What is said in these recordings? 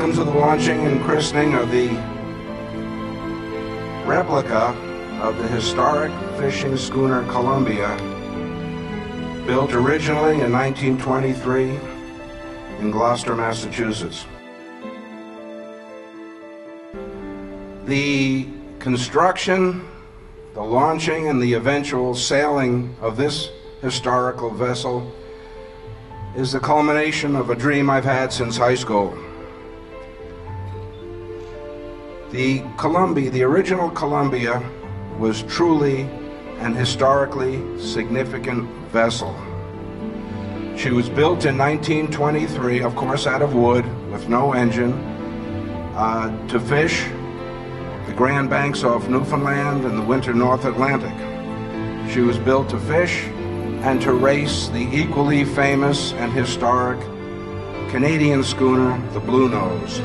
Welcome to the launching and christening of the replica of the historic fishing schooner Columbia, built originally in 1923 in Gloucester, Massachusetts. The construction, the launching, and the eventual sailing of this historical vessel is the culmination of a dream I've had since high school. The Columbia, the original Columbia, was truly an historically significant vessel. She was built in 1923, of course, out of wood with no engine, uh, to fish the Grand Banks off Newfoundland and the winter North Atlantic. She was built to fish and to race the equally famous and historic Canadian schooner, the Bluenose.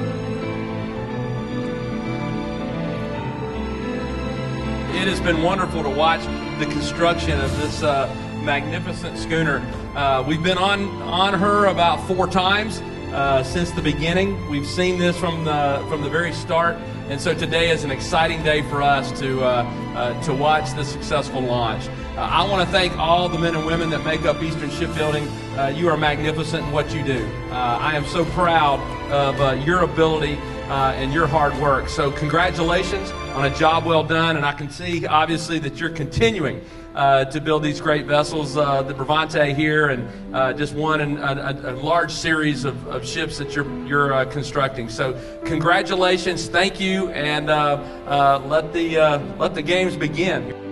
It has been wonderful to watch the construction of this uh, magnificent schooner. Uh, we've been on on her about four times uh, since the beginning. We've seen this from the from the very start, and so today is an exciting day for us to uh, uh, to watch the successful launch. Uh, I want to thank all the men and women that make up Eastern Shipbuilding. you are magnificent in what you do. I am so proud of your ability and your hard work. So congratulations on a job well done. And I can see, obviously, that you're continuing uh, to build these great vessels. Uh, the Bravante here, and uh, just one and a, a, large series of, of, ships that you're you're uh, constructing. So, congratulations, thank you, and uh, uh, let the let the games begin.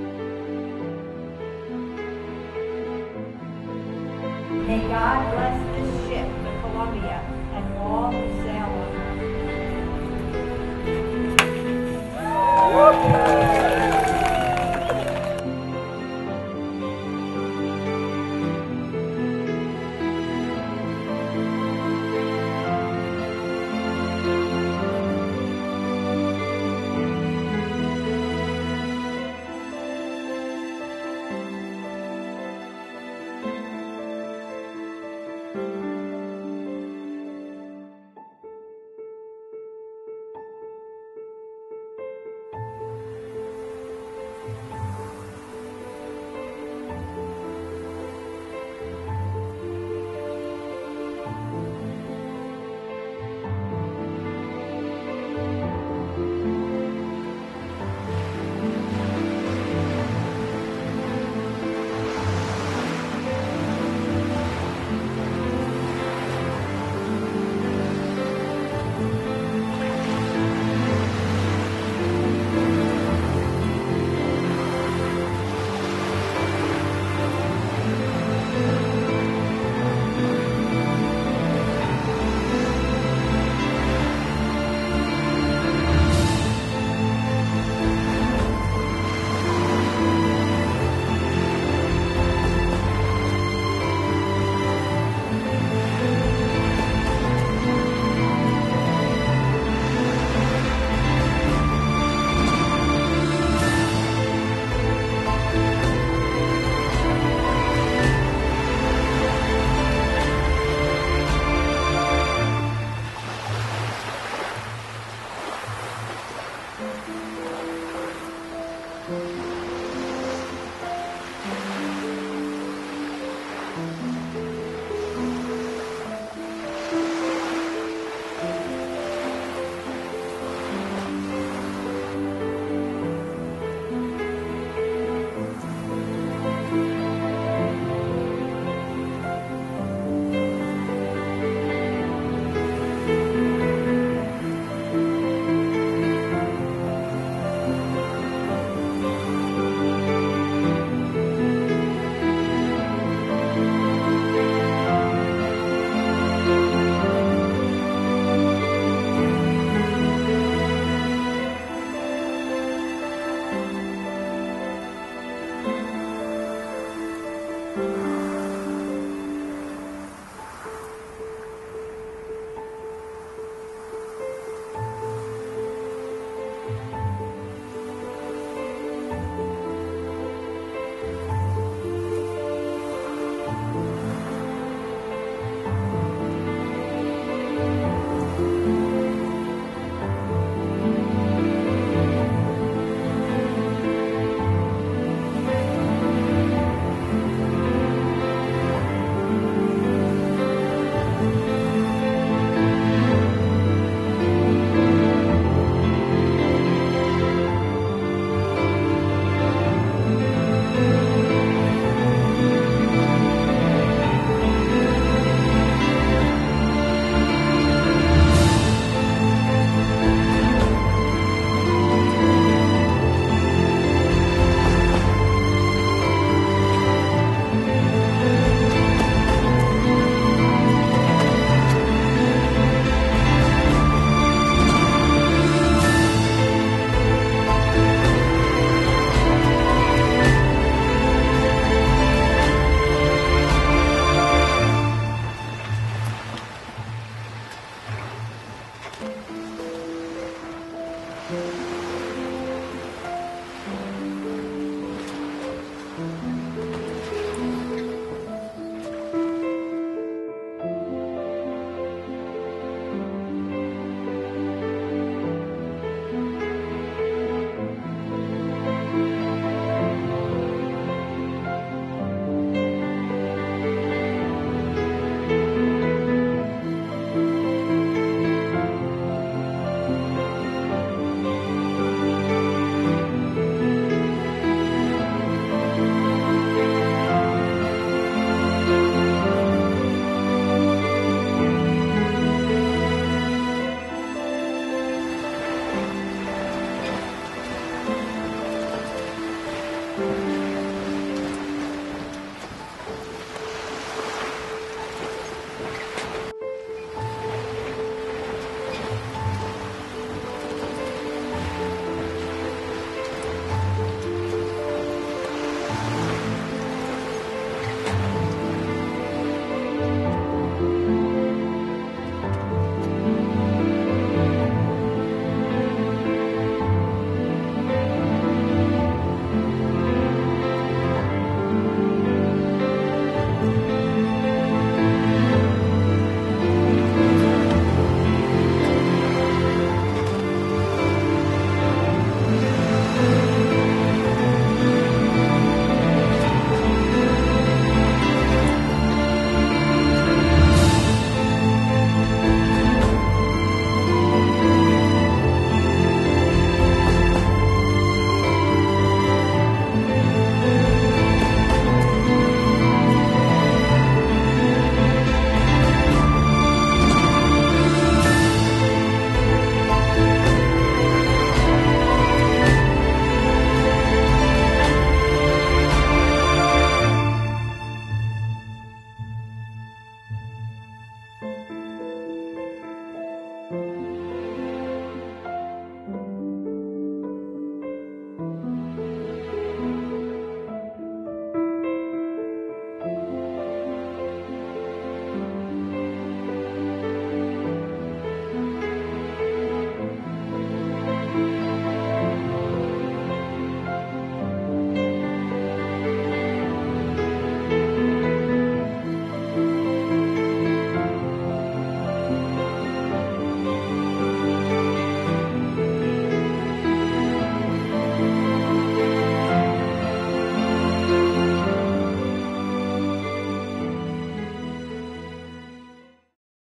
Mm-hmm.